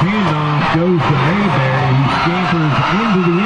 Handoff goes to Mayberry, He scampers into the